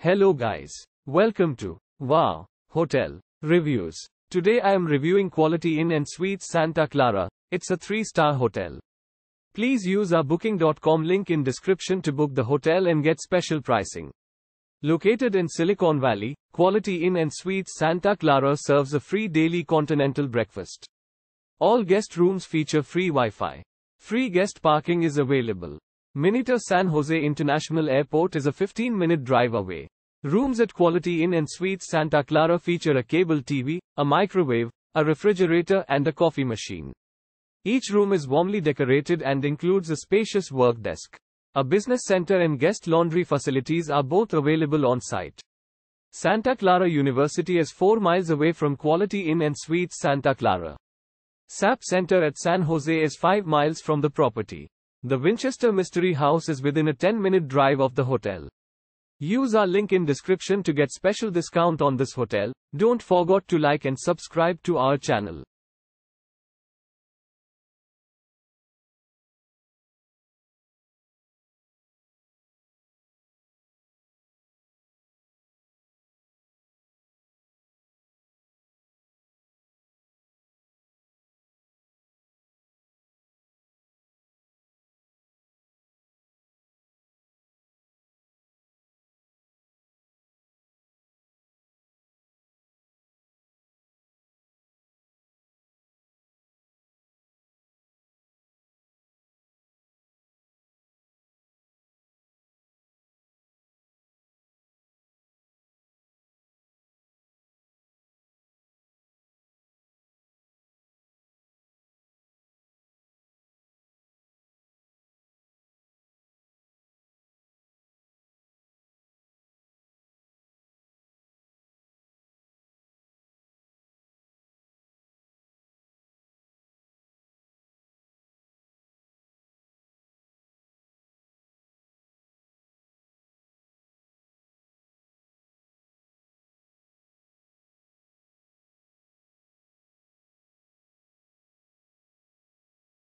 Hello guys. Welcome to Wow Hotel Reviews. Today I am reviewing Quality Inn and Suites Santa Clara. It's a 3-star hotel. Please use our booking.com link in description to book the hotel and get special pricing. Located in Silicon Valley, Quality Inn and Suites Santa Clara serves a free daily continental breakfast. All guest rooms feature free Wi-Fi. Free guest parking is available. Mineta San Jose International Airport is a 15 minute drive away. Rooms at Quality Inn and Suites Santa Clara feature a cable TV, a microwave, a refrigerator, and a coffee machine. Each room is warmly decorated and includes a spacious work desk. A business center and guest laundry facilities are both available on site. Santa Clara University is 4 miles away from Quality Inn and Suites Santa Clara. SAP Center at San Jose is 5 miles from the property. The Winchester Mystery House is within a 10 minute drive of the hotel. Use our link in description to get special discount on this hotel. Don't forget to like and subscribe to our channel.